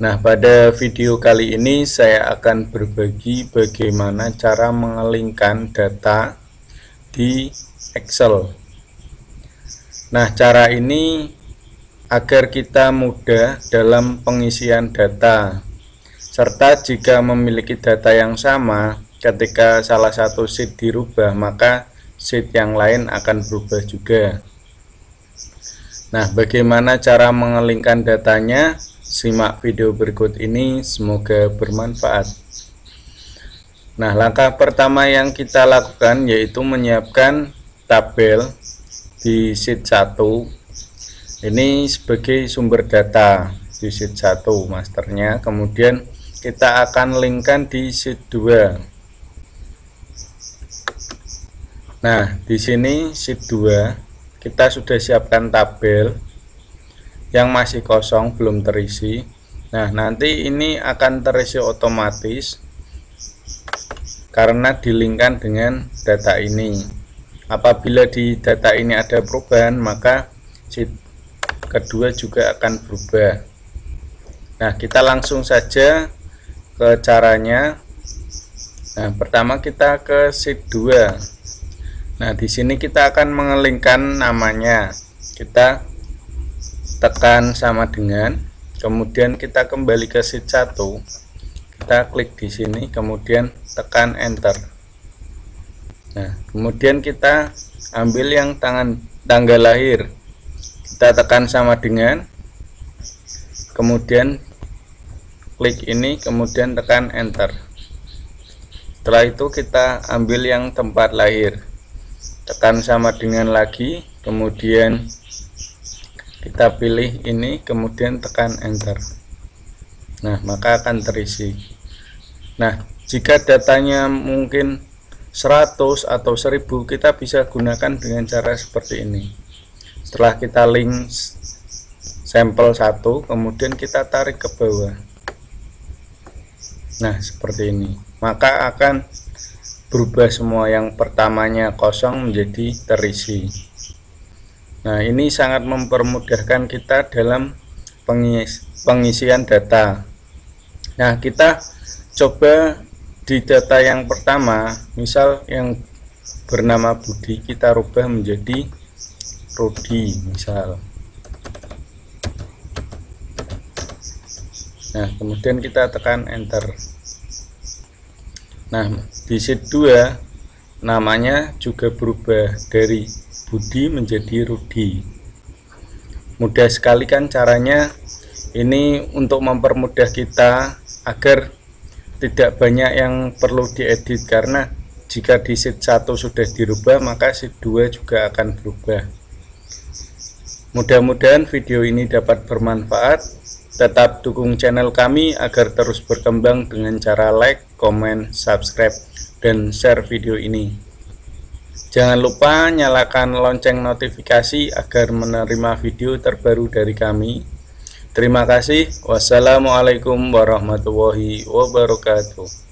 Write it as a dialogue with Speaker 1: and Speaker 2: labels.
Speaker 1: Nah pada video kali ini saya akan berbagi bagaimana cara mengelingkan data di Excel. Nah cara ini agar kita mudah dalam pengisian data serta jika memiliki data yang sama ketika salah satu sheet dirubah maka sheet yang lain akan berubah juga. Nah bagaimana cara mengelingkan datanya simak video berikut ini semoga bermanfaat. Nah langkah pertama yang kita lakukan yaitu menyiapkan tabel di sheet 1 ini sebagai sumber data di sheet 1 masternya. Kemudian kita akan linkkan di sheet 2 Nah, di sini sheet 2 kita sudah siapkan tabel yang masih kosong belum terisi. Nah, nanti ini akan terisi otomatis karena dilingkan dengan data ini. Apabila di data ini ada perubahan, maka sheet kedua juga akan berubah. Nah, kita langsung saja ke caranya. Nah, pertama kita ke sheet 2 Nah, di sini kita akan mengelingkan namanya. Kita tekan sama dengan, kemudian kita kembali ke sheet 1. Kita klik di sini, kemudian tekan enter. Nah, kemudian kita ambil yang tangan tanggal lahir. Kita tekan sama dengan, kemudian klik ini, kemudian tekan enter. Setelah itu kita ambil yang tempat lahir tekan sama dengan lagi kemudian kita pilih ini kemudian tekan enter. Nah maka akan terisi. Nah jika datanya mungkin 100 atau 1000 kita bisa gunakan dengan cara seperti ini. Setelah kita link sampel satu kemudian kita tarik ke bawah. Nah seperti ini. Maka akan berubah semua yang pertamanya kosong menjadi terisi nah ini sangat mempermudahkan kita dalam pengis pengisian data. Nah kita coba di data yang pertama misal yang bernama Budi kita rubah menjadi Rudi misal. Nah kemudian kita tekan enter. Nah, di sheet 2 namanya juga berubah dari Budi menjadi Rudi. Mudah sekali kan caranya. Ini untuk mempermudah kita agar tidak banyak yang perlu diedit karena jika di sheet 1 sudah dirubah maka sheet 2 juga akan berubah. Mudah-mudahan video ini dapat bermanfaat. Tetap dukung channel kami agar terus berkembang dengan cara like, komen, subscribe, dan share video ini. Jangan lupa nyalakan lonceng notifikasi agar menerima video terbaru dari kami. Terima kasih. Wassalamualaikum warahmatullahi wabarakatuh.